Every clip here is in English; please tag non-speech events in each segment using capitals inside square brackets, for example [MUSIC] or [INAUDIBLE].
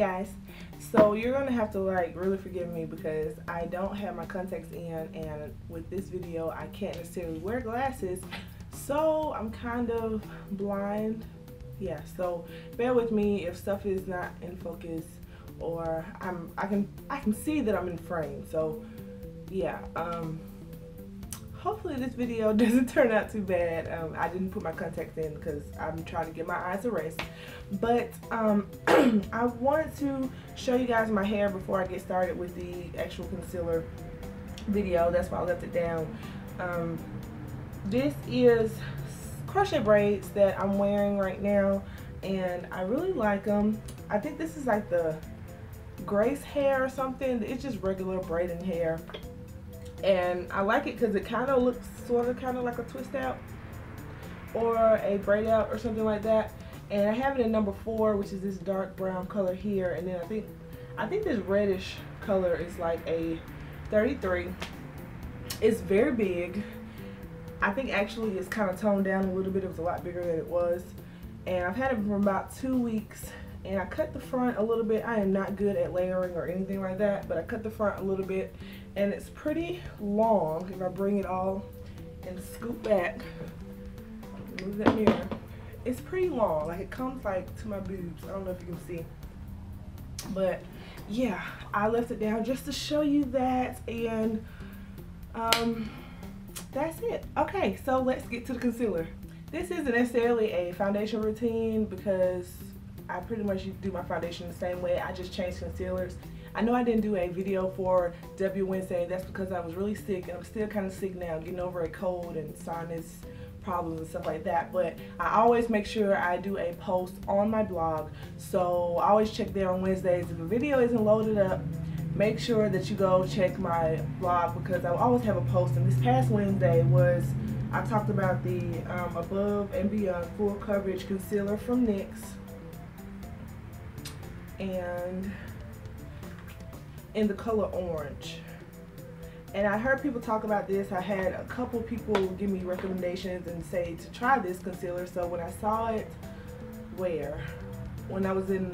guys. So you're gonna have to like really forgive me because I don't have my contacts in and with this video I can't necessarily wear glasses. So I'm kind of blind. Yeah so bear with me if stuff is not in focus or I'm I can I can see that I'm in frame. So yeah um hopefully this video [LAUGHS] doesn't turn out too bad. Um, I didn't put my contacts in because I'm trying to get my eyes a rest. But um, [CLEARS THROAT] I wanted to show you guys my hair before I get started with the actual concealer video. That's why I left it down. Um, this is crochet braids that I'm wearing right now and I really like them. I think this is like the Grace hair or something. It's just regular braiding hair and I like it because it kind of looks sort of kind of like a twist out or a braid out or something like that. And I have it in number four which is this dark brown color here. And then I think I think this reddish color is like a 33 it's very big. I think actually it's kind of toned down a little bit. It was a lot bigger than it was. And I've had it for about two weeks. And I cut the front a little bit. I am not good at layering or anything like that but I cut the front a little bit and it's pretty long if I bring it all and scoop back. Move that mirror. It's pretty long like it comes like to my boobs. I don't know if you can see. But yeah I left it down just to show you that and um that's it. Okay so let's get to the concealer. This isn't necessarily a foundation routine because I pretty much do my foundation the same way. I just change concealers I know I didn't do a video for W Wednesday. That's because I was really sick and I'm still kind of sick now, getting over a cold and sinus problems and stuff like that. But I always make sure I do a post on my blog. So I always check there on Wednesdays. If a video isn't loaded up, make sure that you go check my blog because I always have a post. And this past Wednesday was, I talked about the um, Above and Beyond Full Coverage Concealer from NYX. And in the color orange. And I heard people talk about this. I had a couple people give me recommendations and say to try this concealer. So when I saw it, where? When I was in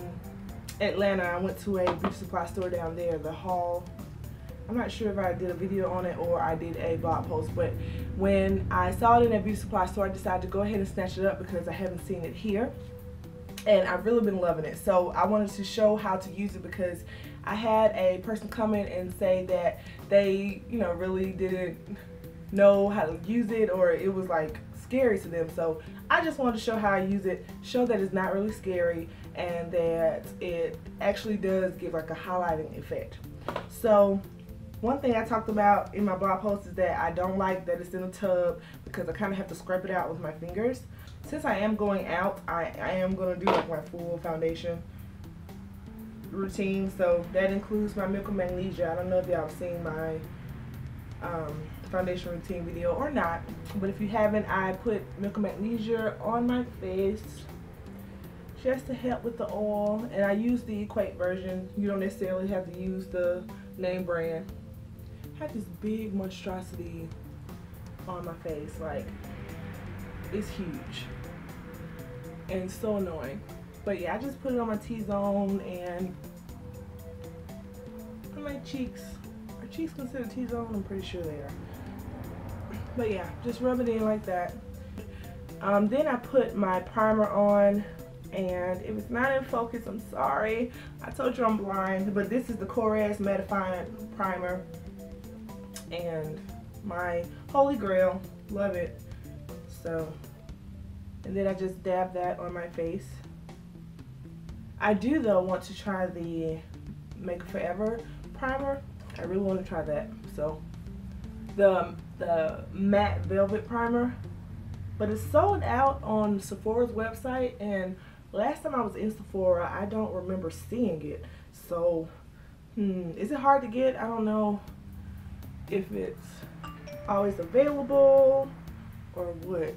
Atlanta, I went to a beauty supply store down there, the Hall. I'm not sure if I did a video on it or I did a blog post, but when I saw it in a beauty supply store, I decided to go ahead and snatch it up because I haven't seen it here. And I've really been loving it. So I wanted to show how to use it because I had a person come in and say that they, you know, really didn't know how to use it or it was like scary to them. So I just wanted to show how I use it, show that it's not really scary and that it actually does give like a highlighting effect. So one thing I talked about in my blog post is that I don't like that it's in a tub because I kind of have to scrape it out with my fingers. Since I am going out, I, I am going to do like my full foundation routine. So that includes my Milk of Magnesia. I don't know if y'all have seen my um, foundation routine video or not. But if you haven't, I put Milk of Magnesia on my face just to help with the oil. And I use the Equate version. You don't necessarily have to use the name brand. I have this big monstrosity on my face. Like, it's huge. And so annoying. But yeah, I just put it on my T-zone and my cheeks. Are cheeks considered T-zone? I'm pretty sure they are. But yeah, just rub it in like that. Um, then I put my primer on and it was not in focus. I'm sorry. I told you I'm blind, but this is the Korres Mattifying Primer and my holy grail. Love it. So, and then I just dab that on my face. I do though want to try the Make Forever primer. I really want to try that. So the the matte velvet primer, but it's sold out on Sephora's website. And last time I was in Sephora, I don't remember seeing it. So hmm, is it hard to get? I don't know if it's always available or what.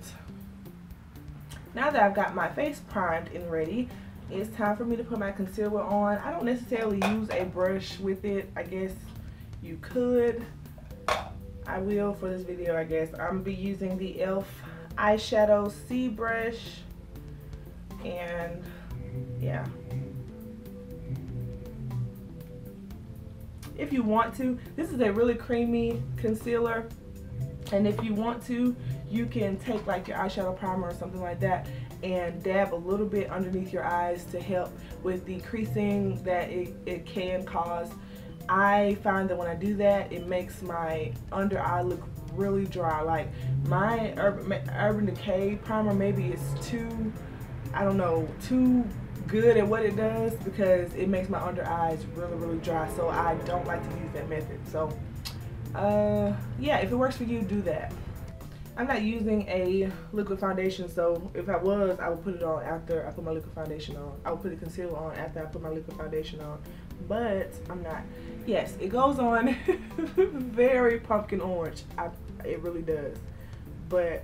Now that I've got my face primed and ready, it's time for me to put my concealer on. I don't necessarily use a brush with it. I guess you could. I will for this video, I guess. I'm gonna be using the e.l.f. eyeshadow C brush. And yeah. if you want to. This is a really creamy concealer. And if you want to, you can take like your eyeshadow primer or something like that and dab a little bit underneath your eyes to help with the creasing that it, it can cause. I find that when I do that, it makes my under eye look really dry. Like my Urban, Urban Decay primer maybe is too, I don't know, too good at what it does because it makes my under eyes really, really dry. So I don't like to use that method. So uh, yeah, if it works for you, do that. I'm not using a liquid foundation, so if I was, I would put it on after I put my liquid foundation on. I would put the concealer on after I put my liquid foundation on, but I'm not. Yes, it goes on [LAUGHS] very pumpkin orange. I, it really does, but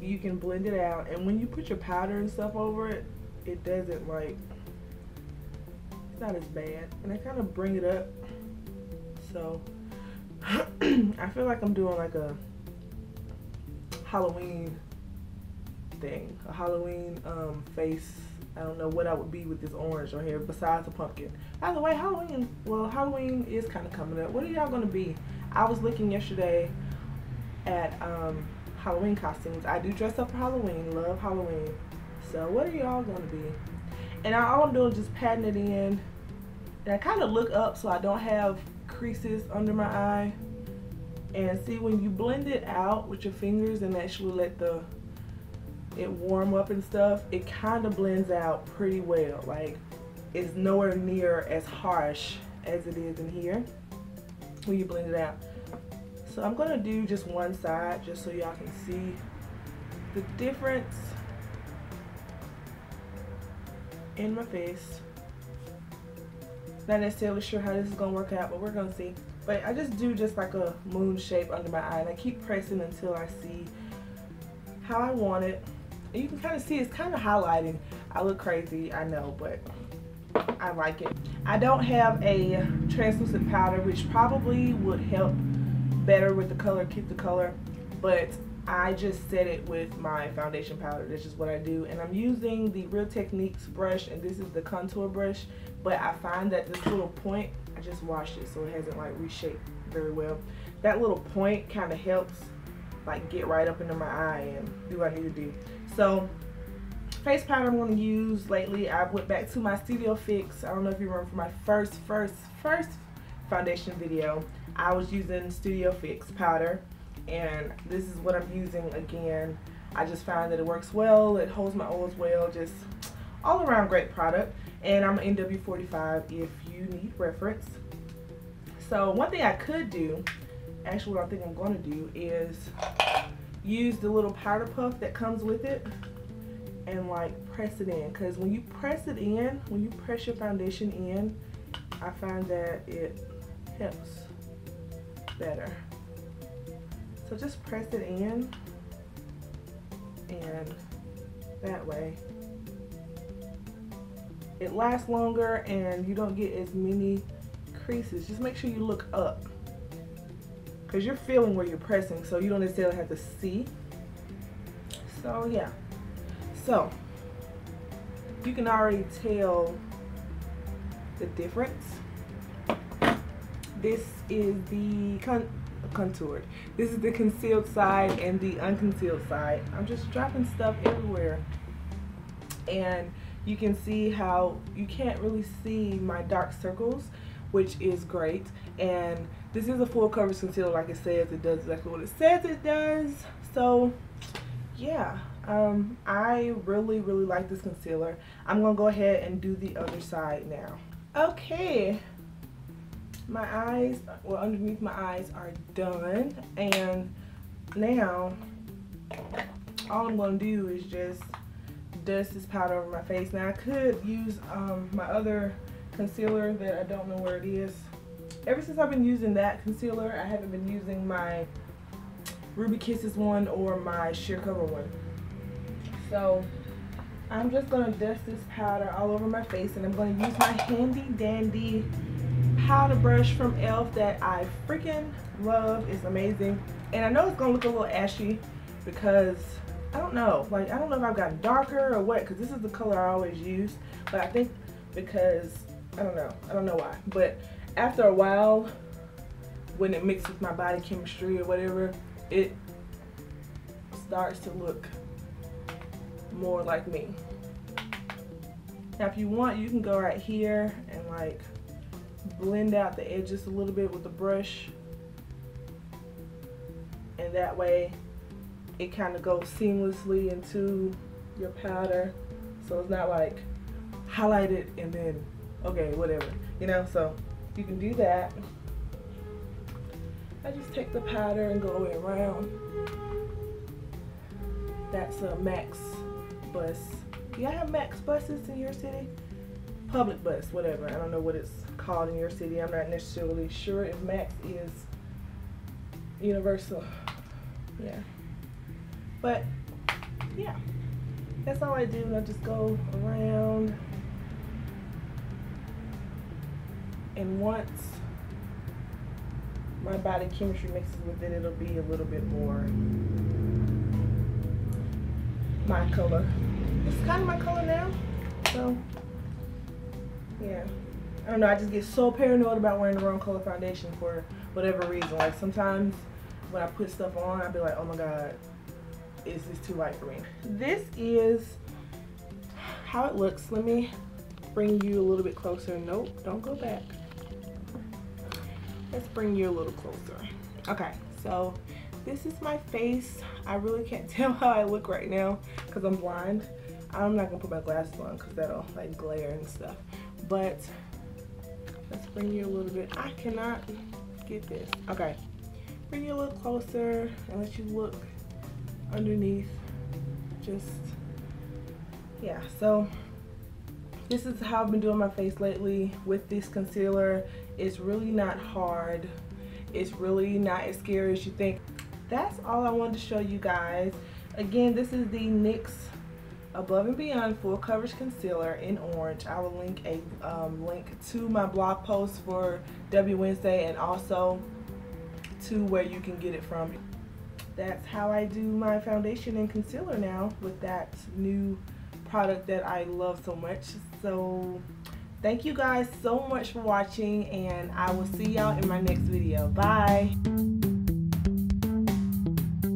you can blend it out, and when you put your powder and stuff over it, it doesn't like, it's not as bad, and I kind of bring it up, so [CLEARS THROAT] I feel like I'm doing like a Halloween thing, a Halloween um, face. I don't know what I would be with this orange on here besides a pumpkin. By the way, Halloween, well, Halloween is kind of coming up. What are y'all going to be? I was looking yesterday at um, Halloween costumes. I do dress up for Halloween, love Halloween. So what are y'all going to be? And I, all I'm doing is just patting it in. And I kind of look up so I don't have creases under my eye and see when you blend it out with your fingers and actually let the it warm up and stuff it kind of blends out pretty well. Like it's nowhere near as harsh as it is in here when you blend it out. So I'm gonna do just one side just so y'all can see the difference in my face not necessarily sure how this is gonna work out but we're gonna see but I just do just like a moon shape under my eye and I keep pressing until I see how I want it. And you can kind of see it's kind of highlighting. I look crazy, I know, but I like it. I don't have a translucent powder, which probably would help better with the color, keep the color, but I just set it with my foundation powder. This is what I do. And I'm using the Real Techniques brush, and this is the contour brush, but I find that this little point I just washed it so it hasn't like reshaped very well. That little point kind of helps like get right up into my eye and do what I need to do. So face powder I'm going to use lately, I went back to my Studio Fix. I don't know if you remember from my first, first, first foundation video. I was using Studio Fix powder and this is what I'm using again. I just found that it works well, it holds my oils well, just all around great product and I'm an NW45 if you need reference. So one thing I could do, actually what I think I'm going to do is use the little powder puff that comes with it and like press it in because when you press it in, when you press your foundation in, I find that it helps better. So just press it in and that way it lasts longer and you don't get as many creases. Just make sure you look up because you're feeling where you're pressing so you don't necessarily have to see. So yeah. So you can already tell the difference. This is the contoured. This is the concealed side and the unconcealed side. I'm just dropping stuff everywhere. And you can see how you can't really see my dark circles which is great and this is a full coverage concealer like it says it does exactly what it says it does so yeah um, I really really like this concealer I'm gonna go ahead and do the other side now okay my eyes well underneath my eyes are done and now all I'm gonna do is just dust this powder over my face. Now I could use um, my other concealer that I don't know where it is. Ever since I've been using that concealer, I haven't been using my Ruby Kisses one or my Sheer Cover one. So I'm just going to dust this powder all over my face and I'm going to use my handy dandy powder brush from e.l.f. that I freaking love. It's amazing. And I know it's going to look a little ashy because I don't know. Like, I don't know if I've gotten darker or what, because this is the color I always use. But I think because, I don't know. I don't know why. But after a while, when it mixes with my body chemistry or whatever, it starts to look more like me. Now if you want, you can go right here and like blend out the edges a little bit with the brush. And that way it kind of goes seamlessly into your powder. So it's not like highlighted and then, okay, whatever. You know, so you can do that. I just take the powder and go around. That's a Max bus. Do y'all have Max buses in your city? Public bus, whatever. I don't know what it's called in your city. I'm not necessarily sure if Max is universal. Yeah. But, yeah. That's all I do. I just go around. And once my body chemistry mixes with it, it'll be a little bit more my color. It's kind of my color now. So, yeah. I don't know, I just get so paranoid about wearing the wrong color foundation for whatever reason. Like sometimes when I put stuff on, I'll be like, oh my God, is this too light for me? This is how it looks. Let me bring you a little bit closer. Nope, don't go back. Let's bring you a little closer. Okay, so this is my face. I really can't [LAUGHS] tell how I look right now because I'm blind. I'm not gonna put my glasses on because that'll like glare and stuff. But let's bring you a little bit. I cannot get this. Okay, bring you a little closer and let you look underneath. Just, yeah, so this is how I've been doing my face lately with this concealer. It's really not hard. It's really not as scary as you think that's all I wanted to show you guys. Again, this is the NYX Above and Beyond Full Coverage Concealer in orange. I will link a um, link to my blog post for W Wednesday and also to where you can get it from. That's how I do my foundation and concealer now with that new product that I love so much. So thank you guys so much for watching and I will see y'all in my next video. Bye!